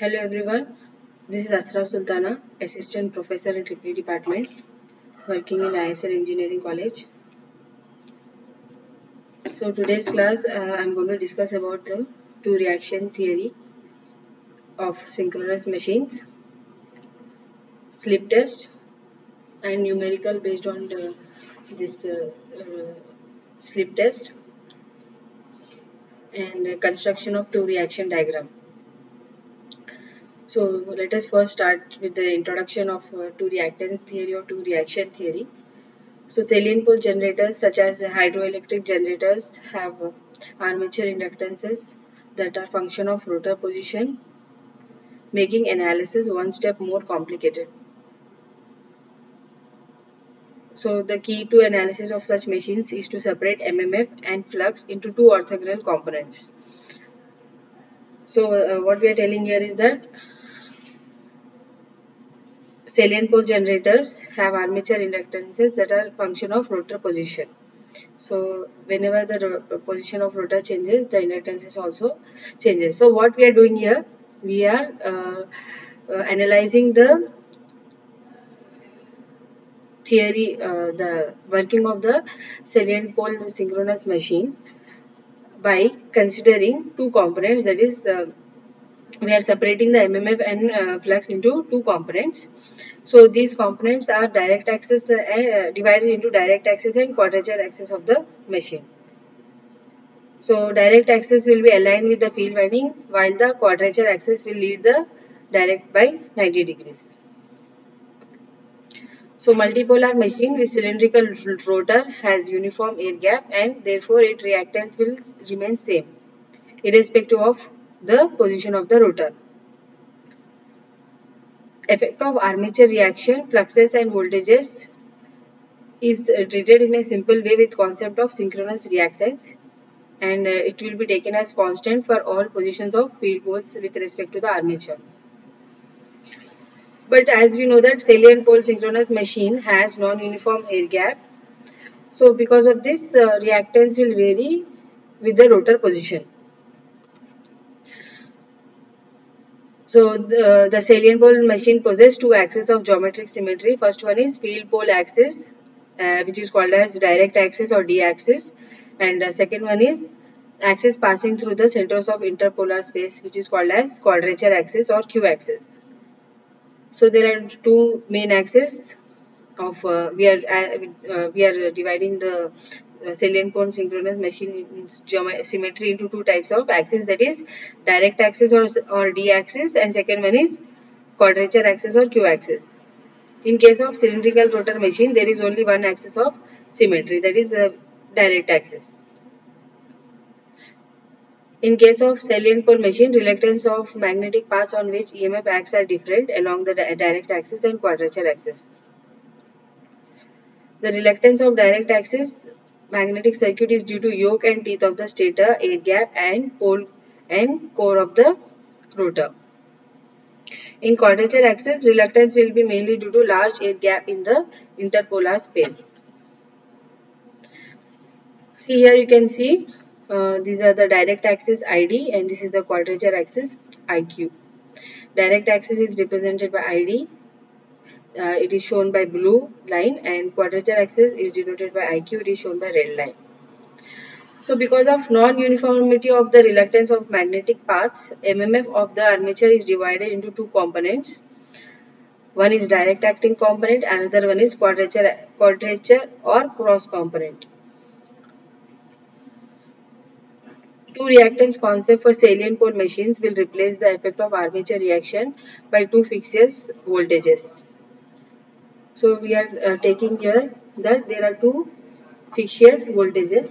Hello everyone, this is Asra Sultana, Assistant Professor in Triple Department, working in ISL Engineering College. So today's class, uh, I'm going to discuss about the two reaction theory of synchronous machines, slip test, and numerical based on the, this uh, uh, slip test, and construction of two reaction diagram. So let us first start with the introduction of uh, two reactance theory or two reaction theory. So salient pole generators such as hydroelectric generators have uh, armature inductances that are function of rotor position making analysis one step more complicated. So the key to analysis of such machines is to separate MMF and flux into two orthogonal components. So uh, what we are telling here is that salient pole generators have armature inductances that are function of rotor position. So whenever the position of rotor changes, the inductances also changes. So what we are doing here, we are uh, uh, analyzing the theory, uh, the working of the salient pole synchronous machine by considering two components that is uh, we are separating the MMF and uh, flux into two components. So these components are direct axis uh, divided into direct axis and quadrature axis of the machine. So direct axis will be aligned with the field winding while the quadrature axis will lead the direct by 90 degrees. So multipolar machine with cylindrical rotor has uniform air gap and therefore its reactance will remain same irrespective of the position of the rotor. Effect of armature reaction, fluxes and voltages is treated in a simple way with concept of synchronous reactance and uh, it will be taken as constant for all positions of field poles with respect to the armature. But as we know that salient pole synchronous machine has non-uniform air gap. So because of this uh, reactance will vary with the rotor position. So the, the salient pole machine possesses two axes of geometric symmetry. First one is field pole axis uh, which is called as direct axis or D axis and uh, second one is axis passing through the centers of interpolar space which is called as quadrature axis or Q axis. So there are two main axes of uh, we are uh, uh we are dividing the Uh, salient pole synchronous machine symmetry into two types of axis that is direct axis or, or D axis and second one is quadrature axis or Q axis. In case of cylindrical rotor machine there is only one axis of symmetry that is a direct axis. In case of salient pole machine, reluctance of magnetic paths on which EMF acts are different along the direct axis and quadrature axis. The reluctance of direct axis magnetic circuit is due to yoke and teeth of the stator, air gap and pole and core of the rotor. In quadrature axis, reluctance will be mainly due to large air gap in the interpolar space. See here you can see uh, these are the direct axis ID and this is the quadrature axis IQ. Direct axis is represented by ID uh, it is shown by blue line and quadrature axis is denoted by IQ it is shown by red line. So because of non-uniformity of the reluctance of magnetic paths, MMF of the armature is divided into two components. One is direct acting component, another one is quadrature, quadrature or cross component. Two reactance concept for salient pole machines will replace the effect of armature reaction by two fictitious voltages. So we are uh, taking here that there are two fictitious voltages.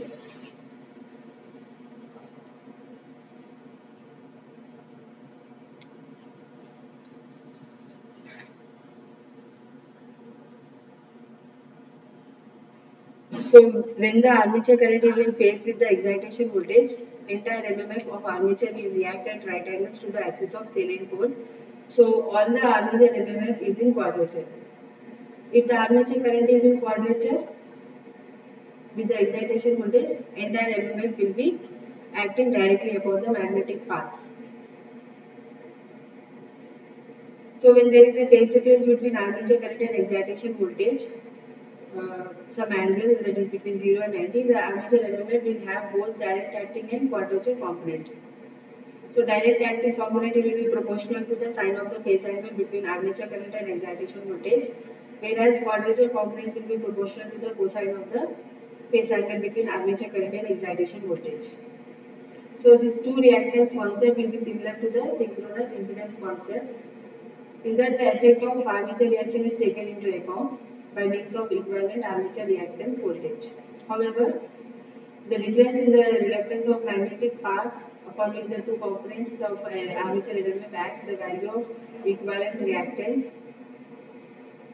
So when the armature current is in phase with the excitation voltage, entire MMF of armature will react at right angles to the axis of salient pole. So all the armature MMF is in quadrature. If the armature current is in quadrature with the excitation voltage, entire MMF will be acting directly upon the magnetic paths. So when there is a phase difference between armature current and excitation voltage, uh, some angle that is between 0 and 90, the armature element will have both direct acting and quadrature component. So direct acting component will be proportional to the sine of the phase angle between armature current and excitation voltage, whereas quadrature component will be proportional to the cosine of the phase angle between armature current and excitation voltage. So this two reactance concept will be similar to the synchronous impedance concept in that the effect of armature reaction is taken into account by means of equivalent armature reactance voltage. However, the difference in the reluctance of magnetic paths upon which the two components of uh, armature element act, the value of equivalent reactance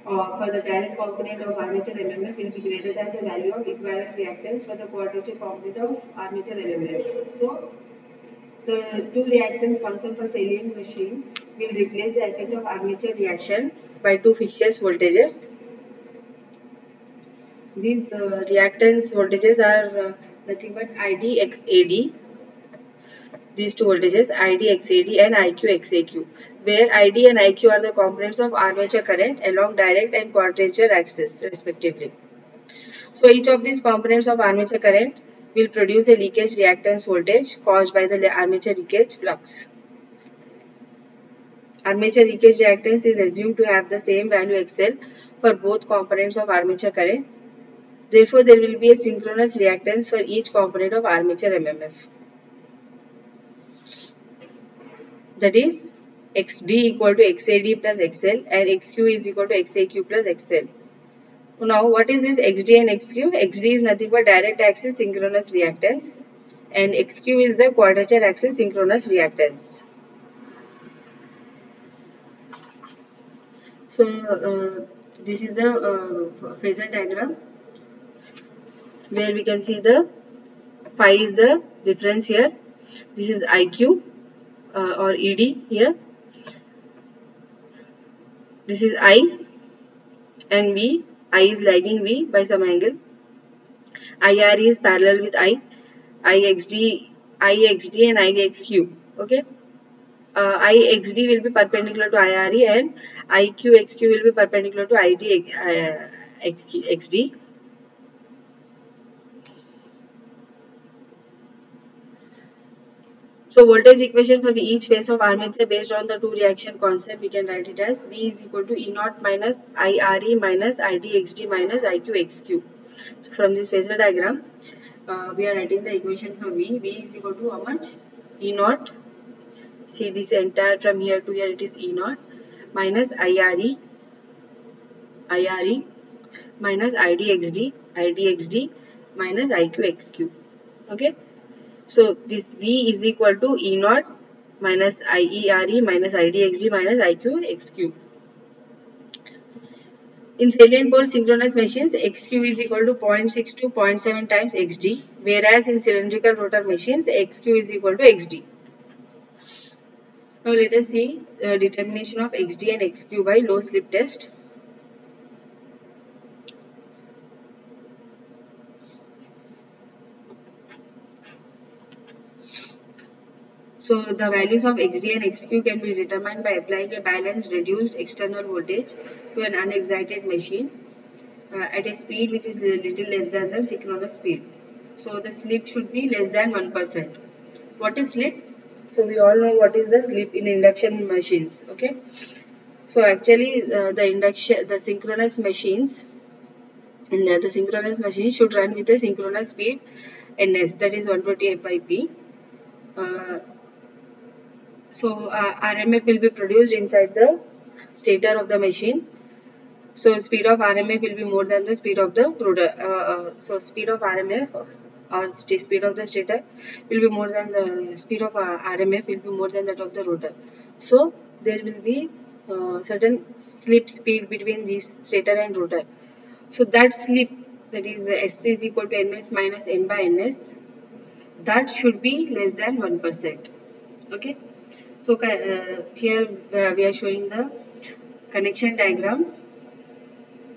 uh, for the direct component of armature element will be greater than the value of equivalent reactance for the quadrature component of armature element. So, the two reactance concept for salient machine will replace the effect of armature reaction by two fictitious voltages. These uh, reactance voltages are uh, nothing but ID XAD. These two voltages ID XAD and IQ XAQ, where ID and IQ are the components of armature current along direct and quadrature axis respectively. So each of these components of armature current will produce a leakage reactance voltage caused by the armature leakage flux. Armature leakage reactance is assumed to have the same value XL for both components of armature current. Therefore, there will be a synchronous reactance for each component of armature MMF. That is XD equal to XAD plus XL and XQ is equal to XAQ plus XL. Now, what is this XD and XQ? XD is nothing but direct axis synchronous reactance and XQ is the quadrature axis synchronous reactance. So uh, this is the uh, phasor diagram where we can see the phi is the difference here. This is IQ uh, or ED here. This is I and V. I is lagging V by some angle. IR is parallel with I. IXD, IXD and IXQ. Okay uh, IXD will be perpendicular to IRE and IQXQ will be perpendicular to ID uh, XD. So voltage equation for each phase of armature based on the two reaction concept we can write it as V is equal to E naught minus IRE minus IDXD minus IQXQ. So from this phasor diagram uh, we are writing the equation for V. V is equal to how much? E naught see this entire from here to here it is E naught minus IRE IRE minus IDXD IDXD minus IQXQ okay so this V is equal to E naught minus IERE minus IDXD minus IQXQ in salient pole synchronous machines, XQ is equal to 0.6 to 0.7 times XD, whereas in cylindrical rotor machines, XQ is equal to XD. Now let us see uh, determination of XD and XQ by low slip test. So the values of XD and XQ can be determined by applying a balanced reduced external voltage to an unexcited machine uh, at a speed which is little less than the synchronous speed. So the slip should be less than 1%. What is slip? so we all know what is the slip in induction machines okay so actually uh, the induction the synchronous machines in the, the synchronous machine should run with a synchronous speed ns that is 128 by p uh, so uh, rmf will be produced inside the stator of the machine so speed of rmf will be more than the speed of the rotor uh, uh, so speed of rmf or speed of the stator will be more than the speed of uh, RMF will be more than that of the rotor. So there will be uh, certain slip speed between this stator and rotor. So that slip that is S is equal to ns minus n by ns that should be less than 1%. Okay. So uh, here uh, we are showing the connection diagram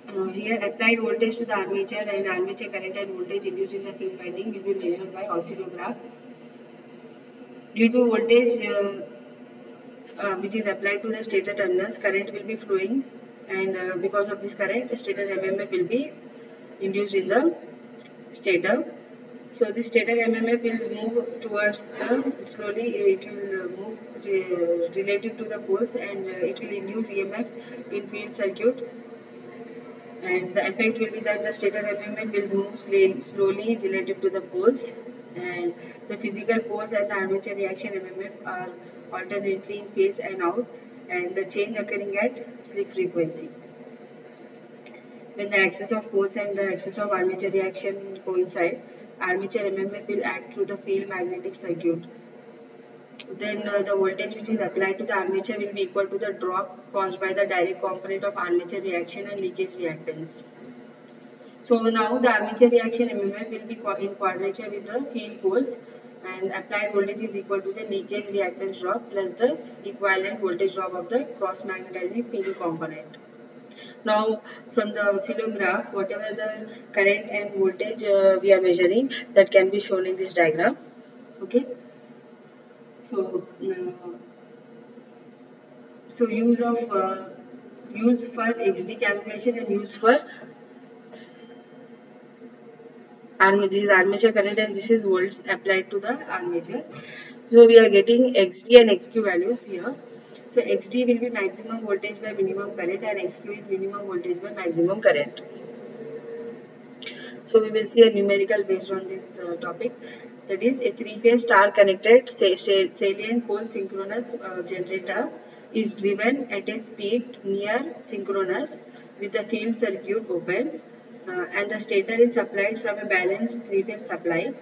uh, here applied voltage to the armature and armature current and voltage induced in the field winding will be measured by oscillograph. Due to voltage uh, uh, which is applied to the stator terminals current will be flowing and uh, because of this current the stator mmf will be induced in the stator so this stator mmf will move towards the slowly it will move re relative to the poles and it will induce emf in field circuit. And the effect will be that the stator mmf will move slowly relative to the poles and the physical poles and the armature reaction mmf are alternately in phase and out. And the change occurring at slip frequency. When the axis of poles and the axis of armature reaction coincide, armature mmf will act through the field magnetic circuit. Then uh, the voltage which is applied to the armature will be equal to the drop caused by the direct component of armature reaction and leakage reactance. So now the armature reaction mmf will be in quadrature with the field poles and applied voltage is equal to the leakage reactance drop plus the equivalent voltage drop of the cross magnetizing field component. Now from the oscillograph whatever the current and voltage uh, we are measuring that can be shown in this diagram. Okay. So uh, so use of uh, use for XD calculation and use for armature this is armature current and this is volts applied to the armature so we are getting xd and xq values here so xd will be maximum voltage by minimum current and xq is minimum voltage by maximum current so we will see a numerical based on this uh, topic that is a three phase star connected salient pole synchronous uh, generator is driven at a speed near synchronous with the field circuit open uh, and the stator is supplied from a balanced three-phase supply.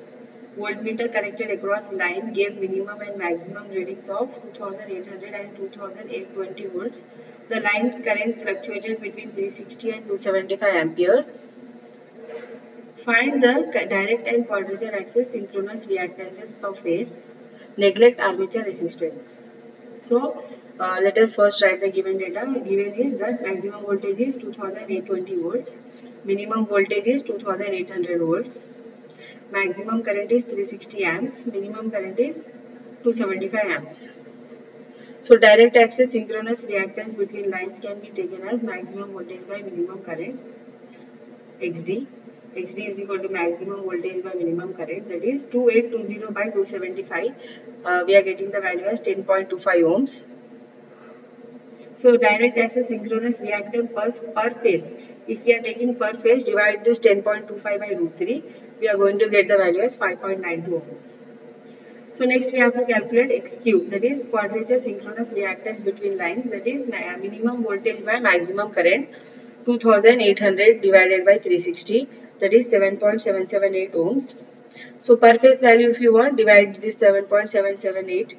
Voltmeter connected across line gave minimum and maximum readings of 2800 and 2820 volts. The line current fluctuated between 360 and 275 amperes. Find the direct and quadrature axis synchronous reactances per phase. Neglect armature resistance. So, uh, let us first write the given data. Given is that maximum voltage is 2820 volts minimum voltage is 2800 volts maximum current is 360 amps minimum current is 275 amps. So direct axis synchronous reactance between lines can be taken as maximum voltage by minimum current xd xd is equal to maximum voltage by minimum current that is 2820 by 275 uh, we are getting the value as 10.25 ohms. So direct axis synchronous reactance per, per phase. If we are taking per phase, divide this 10.25 by root 3, we are going to get the value as 5.92 ohms. So next we have to calculate xq that is quadrature synchronous reactance between lines that is minimum voltage by maximum current 2800 divided by 360 that is 7.778 ohms. So per phase value if you want divide this 7.778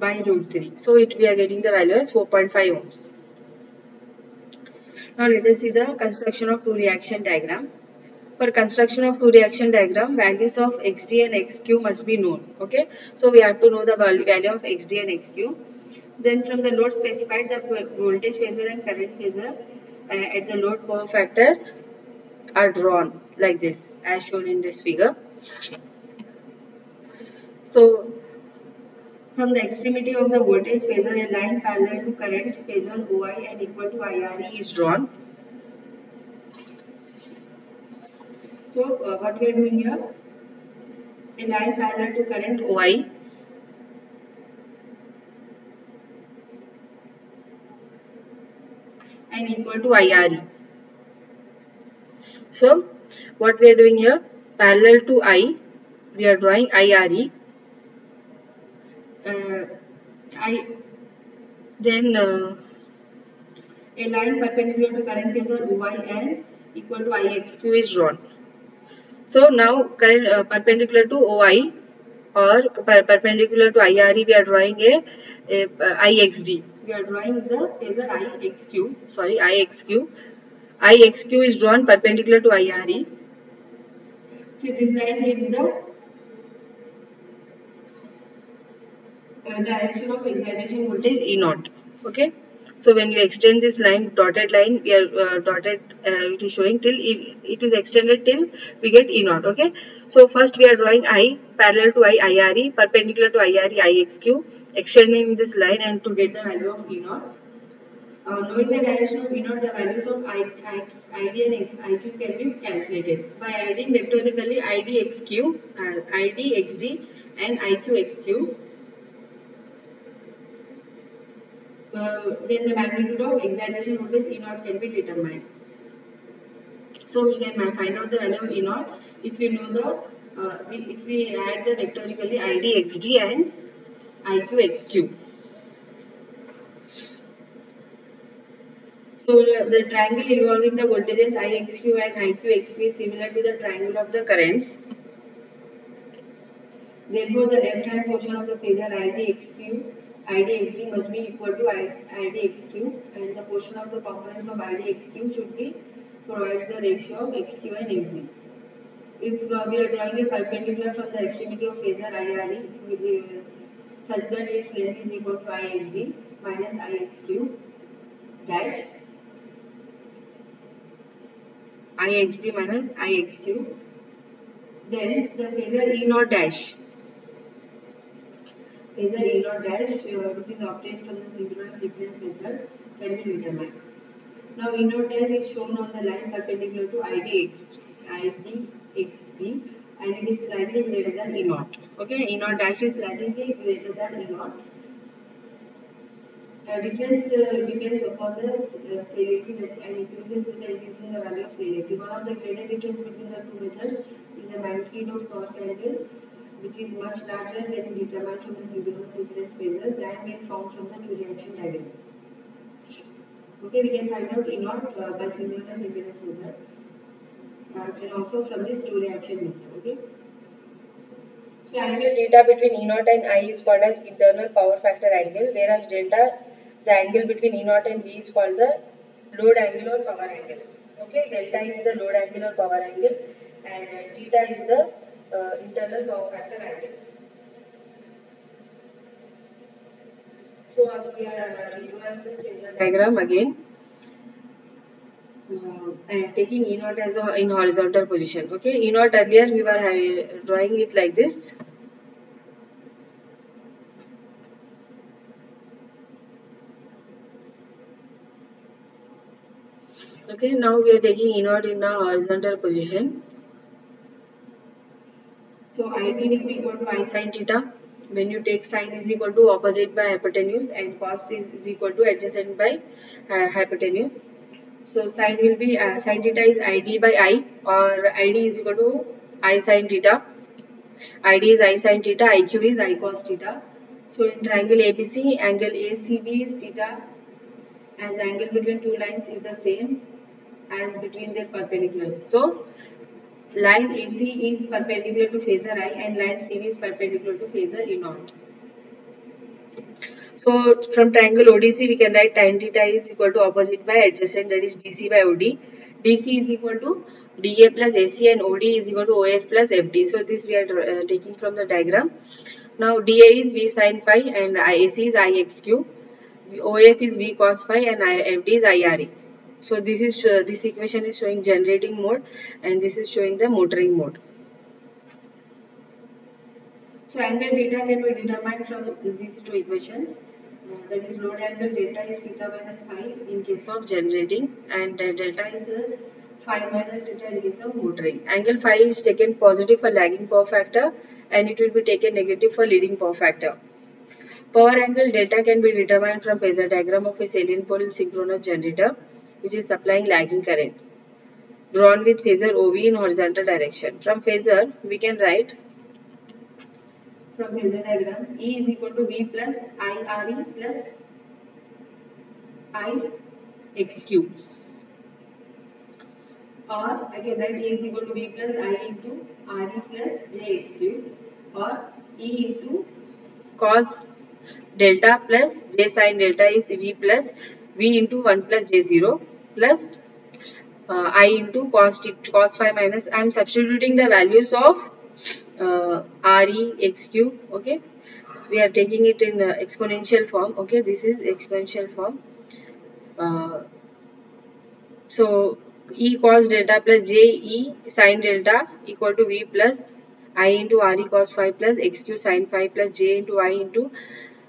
by root 3. So it we are getting the value as 4.5 ohms. Now let us see the construction of two reaction diagram. For construction of two reaction diagram, values of xd and xq must be known. Okay, so we have to know the value of xd and xq. Then from the load specified, the voltage phasor and current phasor uh, at the load power factor are drawn like this, as shown in this figure. So from the extremity of the voltage phasor, a line parallel to current phasor OI and equal to IRE is drawn. So, uh, what we are doing here? A line parallel to current OI and equal to IRE. So, what we are doing here? Parallel to I, we are drawing IRE uh, I then uh, a line perpendicular to current phasor OI and equal to IXQ is drawn. So now current uh, perpendicular to OI or per perpendicular to IRE we are drawing a, a uh, IXD. We are drawing the phasor IXQ. Sorry IXQ. IXQ is drawn perpendicular to IRE. So this line gives the uh, direction of excitation voltage E naught. Okay. So when you extend this line dotted line we are uh, dotted uh, it is showing till it, it is extended till we get e naught okay? So first we are drawing i parallel to i ire perpendicular to ire ixq extending this line and to get the value of e naught. Uh, knowing the direction of E naught, the values of I, I, ID and X, IQ can be calculated. By adding vectorically ID XQ, uh, and IQ XQ. Uh, then the magnitude of excitation voltage E naught can be determined. So we can find out the value of E naught if we know the uh, if we add the vectorically ID XD and IQ XQ. So the triangle involving the voltages IXQ and IQXQ is similar to the triangle of the currents. Therefore, the left hand portion of the phasor IDXQ, IDXD must be equal to IDXQ and the portion of the components of IDXQ should be provides the ratio of XQ and XD. If uh, we are drawing a perpendicular from the extremity of phasor IRE uh, such that its length is equal to IXD minus IXQ dash IXD minus IXQ. Then the phasor E naught dash. Phasor E naught dash which is obtained from the synchronous sequence method can be determined. Now E naught dash is shown on the line perpendicular to IDX, IDXC and it is slightly greater than E naught. Okay, E naught dash is slightly greater than E naught uh, difference uh, depends upon the uh, saliency and increases with increasing the value of saliency. One of the greater difference between the two methods is the magnitude of torque angle which is much larger when determined from the synchronous impedance phasor than when found from the two reaction diagram. Okay, we can find out E naught uh, by synchronous impedance method uh, and also from this two reaction method. Okay. So angle theta between E naught and I is called as internal power factor angle whereas delta the angle between E naught and V is called the load angle or power angle. Okay, delta is the load angle or power angle and uh, theta is the uh, internal power factor angle. So we are uh, redrawing this diagram again. Uh, and taking E naught as a in horizontal position. Okay, E naught earlier we were drawing it like this. Okay, now we are taking E naught in a horizontal position. So IP will equal to I sine theta. When you take sine is equal to opposite by hypotenuse and cos is equal to adjacent by uh, hypotenuse. So sine will be uh, sine theta is id by i or id is equal to i sine theta. id is i sine theta, iq is i cos theta. So in triangle ABC, angle ACB is theta as the angle between two lines is the same as between their perpendiculars. So, line AC is perpendicular to phasor I and line CB is perpendicular to phasor E naught. So, from triangle ODC we can write tan theta is equal to opposite by adjacent that is BC by OD. DC is equal to DA plus AC and OD is equal to OF plus FD. So, this we are uh, taking from the diagram. Now, DA is V sin phi and AC is IXQ. OF is V cos phi and FD is IRE. So this is uh, this equation is showing generating mode and this is showing the motoring mode. So angle theta can be determined from these two equations. Uh, that is load angle delta is theta minus phi in case of generating and uh, delta is the phi minus theta in case of motoring. Angle phi is taken positive for lagging power factor and it will be taken negative for leading power factor. Power angle delta can be determined from phasor diagram of a salient pole synchronous generator which is supplying lagging current drawn with phasor OV in horizontal direction. From phasor, we can write from phasor diagram E is equal to V plus IRE plus IXQ. Or I can write E is equal to V plus I into RE plus JXQ or E into cos delta plus J sin delta is V plus V into 1 plus J0 plus uh, i into cos, cos phi minus I am substituting the values of uh, re xq okay? We are taking it in uh, exponential form okay? This is exponential form. Uh, so e cos delta plus j e sin delta equal to v plus i into r e cos phi plus x q sin phi plus j into i into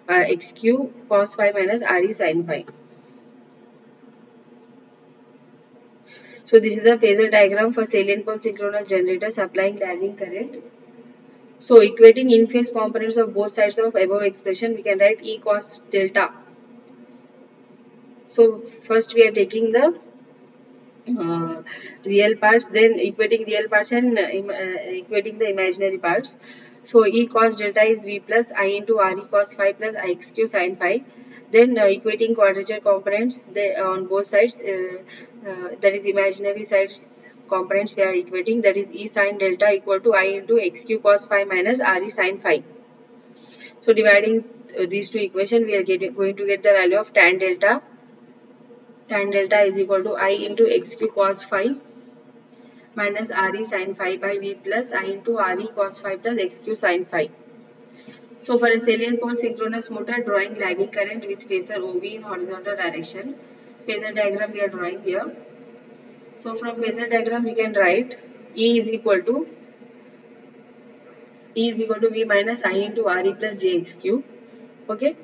uh, x q cos phi minus r e sin phi. So this is the phasor diagram for salient pole synchronous generator supplying lagging current. So equating in phase components of both sides of above expression, we can write E cos delta. So first we are taking the uh, real parts, then equating real parts and uh, uh, equating the imaginary parts. So E cos delta is V plus I into R E cos phi plus I x q sin phi. Then uh, equating quadrature components they, on both sides, uh, that is imaginary sides components we are equating that is E sine delta equal to I into x q cos phi minus R E sine phi. So dividing uh, these two equations we are getting, going to get the value of tan delta. Tan delta is equal to I into x q cos phi minus R E sine phi by V plus I into R E cos phi plus x q sine phi. So for a salient pole synchronous motor drawing lagging current with phasor OV in horizontal direction. Phasor diagram we are drawing here. So from phasor diagram we can write E is equal to E is equal to V minus I into RE plus JXQ. Okay.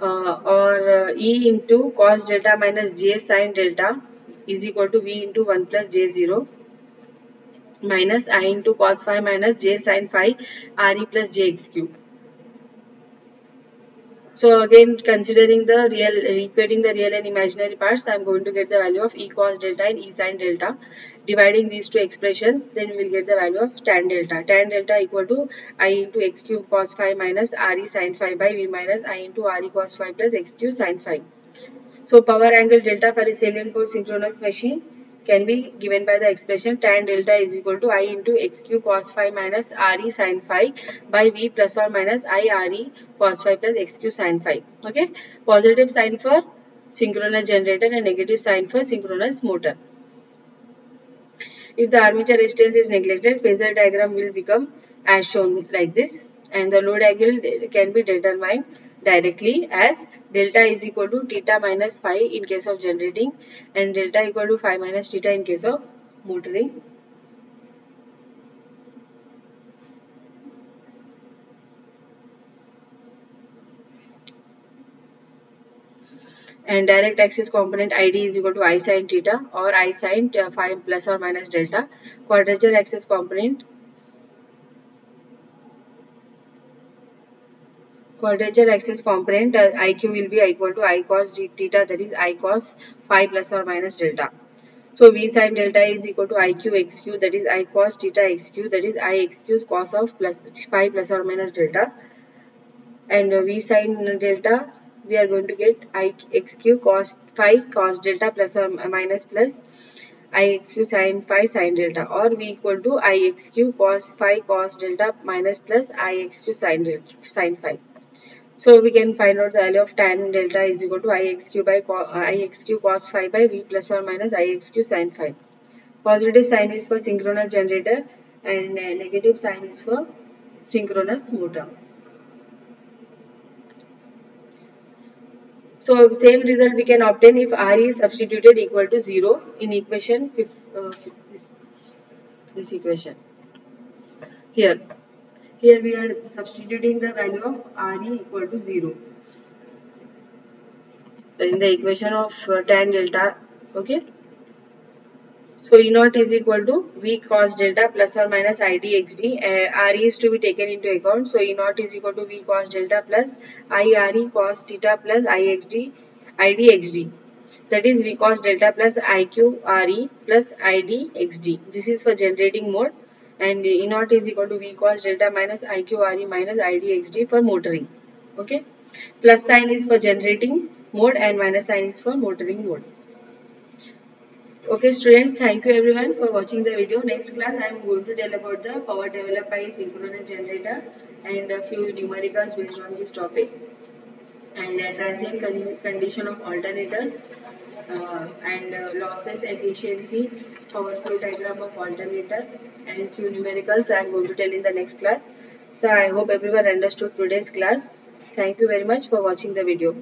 Uh, or uh, E into cos delta minus J sin delta is equal to V into 1 plus J0 minus I into cos phi minus J sin phi RE plus JXQ. So again considering the real equating the real and imaginary parts I am going to get the value of E cos delta and E sin delta. Dividing these two expressions then we will get the value of tan delta. Tan delta equal to I into x q cos phi minus RE sin phi by V minus I into RE cos phi plus x q sin phi. So power angle delta for a salient pole synchronous machine can be given by the expression tan delta is equal to i into x q cos phi minus re sin phi by v plus or minus i re cos phi plus x q sin phi. Okay, positive sign for synchronous generator and negative sign for synchronous motor. If the armature resistance is neglected, phasor diagram will become as shown like this and the load angle can be determined directly as delta is equal to theta minus phi in case of generating and delta equal to phi minus theta in case of motoring. and direct axis component id is equal to i sin theta or i sin uh, phi plus or minus delta quadrature axis component quadrature axis component uh, iq will be equal to i cos theta that is i cos phi plus or minus delta. So v sin delta is equal to iq xq that is i cos theta xq that is i xq cos of plus phi plus or minus delta and uh, v sin delta we are going to get i xq cos phi cos delta plus or minus plus i xq sin phi sin delta or v equal to i xq cos phi cos delta minus plus i xq sin, sin phi. So we can find out the value of tan delta is equal to ixq by ixq cos phi by v plus or minus ixq sin phi. Positive sign is for synchronous generator and negative sign is for synchronous motor. So same result we can obtain if R is substituted equal to 0 in equation uh, this, this equation. Here here we are substituting the value of Re equal to 0 in the equation of uh, tan delta. Okay. So E naught is equal to V cos delta plus or minus I D X D. Uh, Re is to be taken into account. So E naught is equal to V cos delta plus I Re cos theta plus I X D I D X D. That is V cos delta plus IQ Re plus I D X D. This is for generating mode and E naught is equal to V cos delta minus IQRE minus IDXD for motoring. Okay. Plus sign is for generating mode and minus sign is for motoring mode. Okay students, thank you everyone for watching the video. Next class I am going to tell about the power developed by synchronous generator and a few numericals based on this topic and transient con condition of alternators uh, and uh, lossless efficiency, power flow diagram of alternator and few numericals I am going to tell in the next class. So I hope everyone understood today's class. Thank you very much for watching the video.